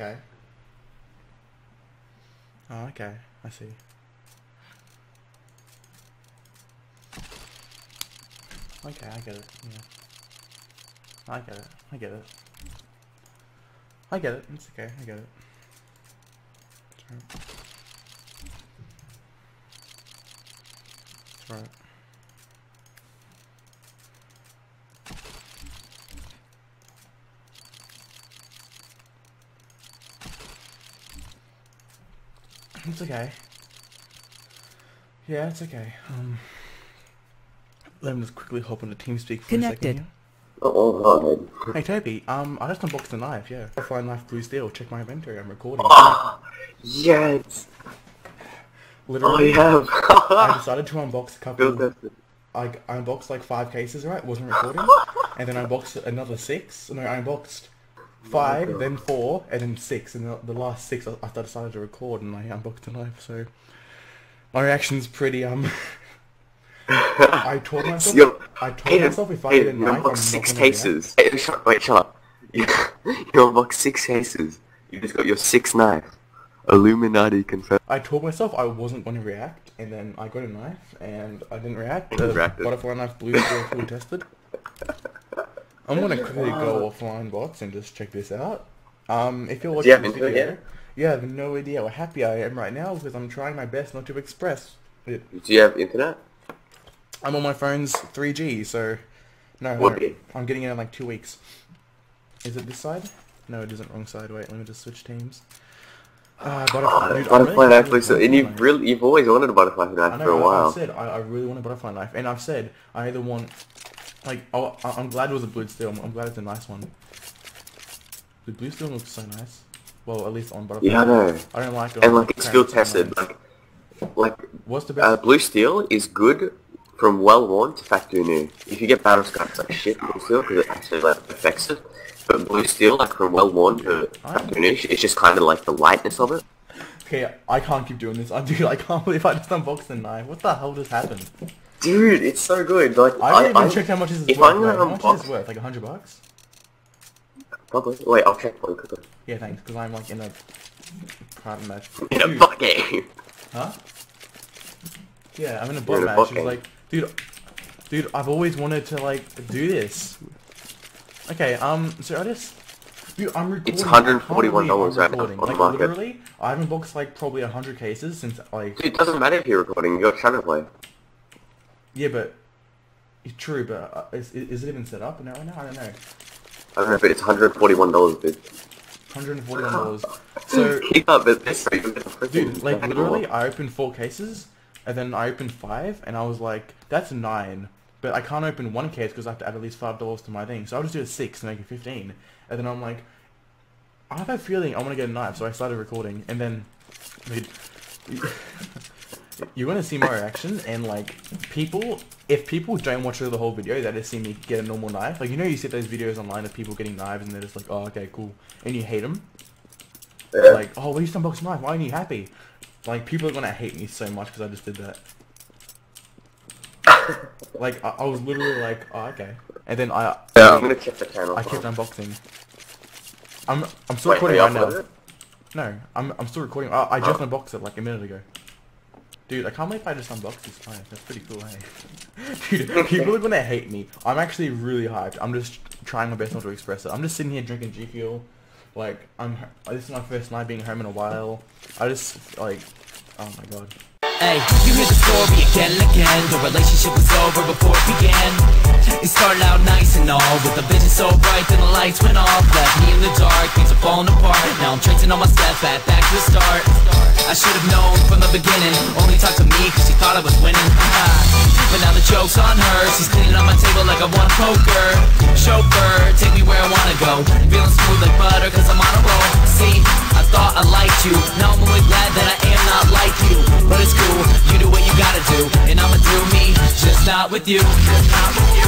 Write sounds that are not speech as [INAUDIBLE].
Okay. Oh, okay. I see. Okay, I get it. Yeah. I get it. I get it. I get it. It's okay. I get it. It's alright. It's okay. Yeah, it's okay. Um, let me just quickly hop on the TeamSpeak for Connected. a second. Oh, God. Here. Hey Toby, um, I just unboxed a knife. Yeah, Find Knife Blue Steel. Check my inventory. I'm recording. Oh, yes. I Literally, have. I decided to unbox a couple. tested. I, I unboxed like five cases, right? Wasn't recording, and then I unboxed another six. No, I unboxed five, then four, and then six, and the, the last six I, I decided to record, and I unboxed a knife. So my reaction's pretty um. [LAUGHS] I told [LAUGHS] myself. I told myself if I Hayden, get a knife, I'm not six cases. Hey, shut, wait, shut up. [LAUGHS] You, you unboxed six cases. You just got your six knife. Illuminati confirmed. I told myself I wasn't going to react, and then I got a knife, and I didn't react. The butterfly knife blue steel fully tested. I'm gonna quickly go offline bots and just check this out. Um, if you're watching you have this video, you have no idea how happy I am right now because I'm trying my best not to express it. Do you have internet? I'm on my phone's 3G, so no, no? I'm getting it in like two weeks. Is it this side? No, it isn't. Wrong side. Wait, let me just switch teams. Uh, butterfly, dude, I'm Butterfly really knife looks so, and you've really, you've always wanted a butterfly I knife know, for a I, while. I said I, I really want a butterfly knife, and I've said I either want, like, oh, I'm glad it was a blue steel. I'm glad it's a nice one. The blue steel looks so nice. Well, at least on butterfly. Yeah, I know. I don't like it. And like it's crap field tested. Like, like What's the uh, blue steel is good from well worn to factory new. If you get battle scar, it's like shit blue steel because it actually like affects it. But blue steel, like from well worn to factory new, it's just kind of like the lightness of it. Okay, I can't keep doing this. I do. I can't believe I just unboxed the knife. What the hell just happened? Dude, it's so good. Like I haven't even I, checked how much this is if worth. I'm gonna how much is unbox- this worth? Like a hundred bucks? probably wait, I'll check you quickly. Yeah, thanks. Because I'm like in a private match. [LAUGHS] In a Dude, bucket. Huh? Yeah, I'm in a You're bot in a match. bot It's game. like, dude, dude, I've always wanted to like do this. Okay, um, so I just, dude, I'm recording. It's $141 believe I'm right now on the Like market. literally, I haven't boxed like probably a hundred cases since like, Dude, it doesn't matter if you're recording. You got Shadow Play. Yeah, but it's true. But uh, is, is it even set up now? Right now, I don't know. I don't know, but it's $141, dude. Hundred and forty-one dollars. So, [LAUGHS] Keep up, but this so you get the freaking dude, like literally. I opened four cases, and then I opened five, and I was like, that's nine. But I can't open one case because I have to add at least five dollars to my thing. So I'll just do a six to make it fifteen. And then I'm like, I have a feeling I want to get a knife, so I started recording, and then, dude, [LAUGHS] you're gonna see my reaction, and like, people, if people don't watch the whole video, they just see me get a normal knife. Like you know, you see those videos online of people getting knives, and they're just like, oh, okay, cool, and you hate them. Yeah. Like, oh, well, you just unboxed a knife. Why aren't you happy? Like, people are gonna hate me so much because I just did that. [LAUGHS] like, I, I was literally like, oh, okay. And then I, Yeah, I'm gonna check the channel. I kept unboxing. I'm, I'm still Wait, recording right now. it? No, I'm, I'm still recording. I, I just Oh. unboxed it like a minute ago. Dude, I can't believe I just unboxed this. That's pretty cool, hey? [LAUGHS] Dude, people are gonna hate me. I'm actually really hyped. I'm just trying my best not to express it. I'm just sitting here drinking G Fuel. Like, I'm. This is my first night being home in a while. I just like, oh my god. Hey, you hear the story again and again. The relationship was over before it began. It started out nice and all With a vision so bright then the lights went off. Left me in the dark, things are falling apart. Now I'm tracing on my step back, back to the start. I should have known from the beginning. Only talked to me cause she thought I was winning. But now the joke's on her. She's cleaning up my table like I won poker. Chauffeur, take me where I wanna go. Feeling smooth like butter cause I'm on a roll. See, I thought I liked you. Now I'm only glad that I am not like you But it's cool, you do what you gotta do And I'ma do me, just not with you. Just not with you